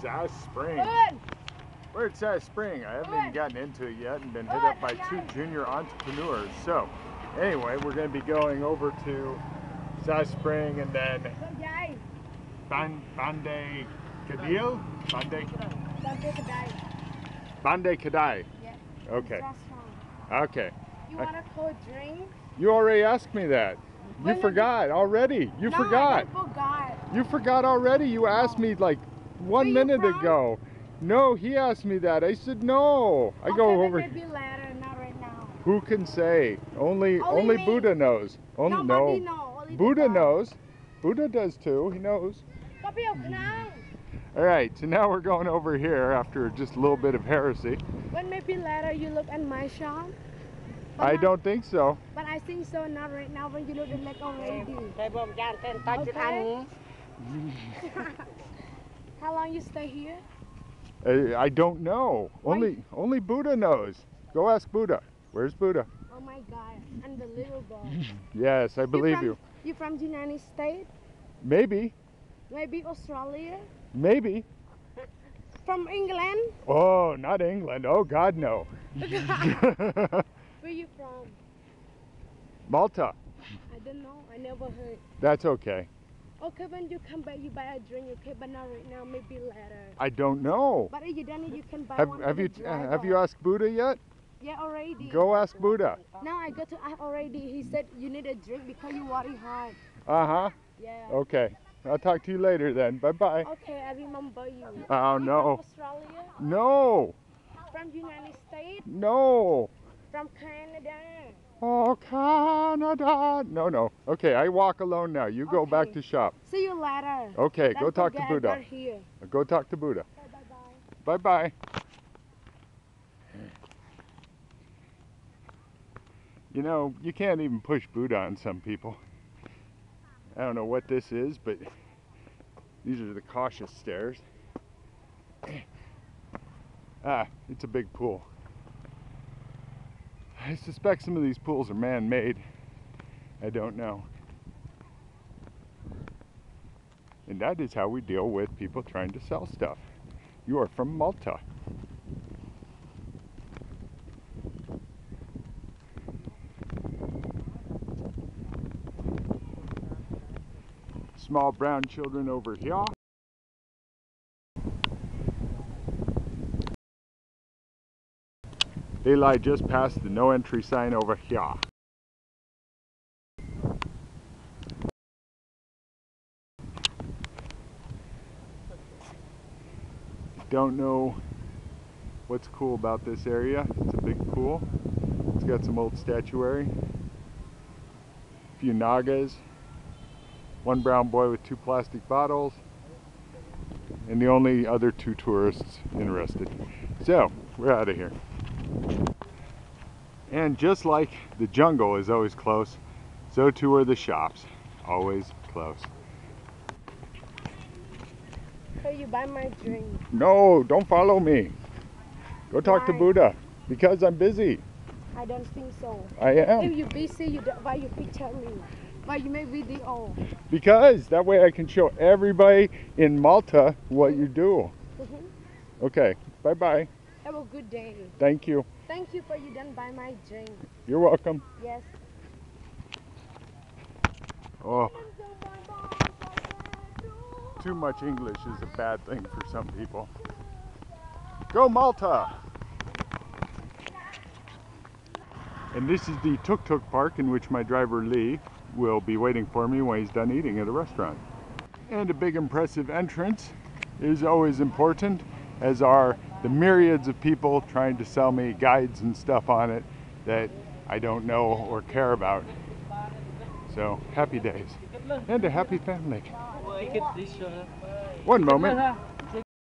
Srah Srang. We're at Spring. I haven't even gotten into it yet and been hit up by two junior entrepreneurs. So, anyway, we're going to be going over to Srah Srang and then. Ban Bande Kadil? Bande trai. Banteay Kdei. Yeah. Okay. Okay. You want a cold drink? You already asked me that. You forgot already. You no, forgot. I forgot. You forgot already. You asked me like one minute from? ago. No, he asked me that. I said no. I go over. Maybe later, not right now. Who can say? Only Only only. Buddha knows. Only Nobody no. know. Only Buddha knows. Buddha does too. He knows. Có biết không nào? All right. So now we're going over here after just a little bit of heresy. When maybe later you look at my shop. But I not- don't think so. But I think so not right now when you look at like already. តែ How long you stay here? I, I don't know. Only only Buddha knows. Go ask Buddha. Where's Buddha? Oh my god, unbelievable. Yes, I believe from, you. You from the United States? Maybe. Maybe Australia? Maybe. From England? Oh, not England. Oh God, no. Where you from? Malta. I don't know. I never heard. That's okay. Okay, when you come back, you buy a drink, okay? But not right now, maybe later. I don't know. But if you done it, you can buy Have one have you have you asked Buddha yet? Yeah, already. Go ask Buddha. Now I got to ask already. He said you need a drink because you're worry hard. Uh huh. Yeah. Okay. I'll talk to you later then. Bye bye. Okay, I remember you. Oh You no. From Australia? No. From United States? No. From Canada? Oh Canada. No no. Okay, I walk alone now. You go back to shop. See you later. Okay, go talk to Buddha. Here. Go talk to Buddha. Okay, bye bye. Bye bye. You know, you can't even push Buddha on some people. I don't know what this is, but these are the cautious stairs. Ah, it's a big pool. I suspect some of these pools are man-made. I don't know. And that is how we deal with people trying to sell stuff. You are from Malta. Small brown children over here. They lie just past the no entry sign over here. Don't know what's cool about this area. It's a big pool. It's got some old statuary. A few nagas. One brown boy with two plastic bottles. And the only other two tourists interested. So, we're out of here. And just like the jungle is always close, so too are the shops. Always close. So you buy my drink. No, don't follow me. Go talk to Buddha. Because I'm busy. I don't think so. I If am. you busy, you don't, why you picture me? Why you make video? Because that way I can show everybody in Malta what you do. Mhm. Okay, bye bye. Have a good day. Thank you. Thank you for you done by my drink. You're welcome. Yes. Oh, too much English is a bad thing for some people. Go Malta! And this is the Tuk Tuk Park in which my driver Lee will be waiting for me when he's done eating at a restaurant. And a big impressive entrance is always important, as are the myriads of people trying to sell me guides and stuff on it that I don't know or care about. So, happy days. And a happy family. One moment.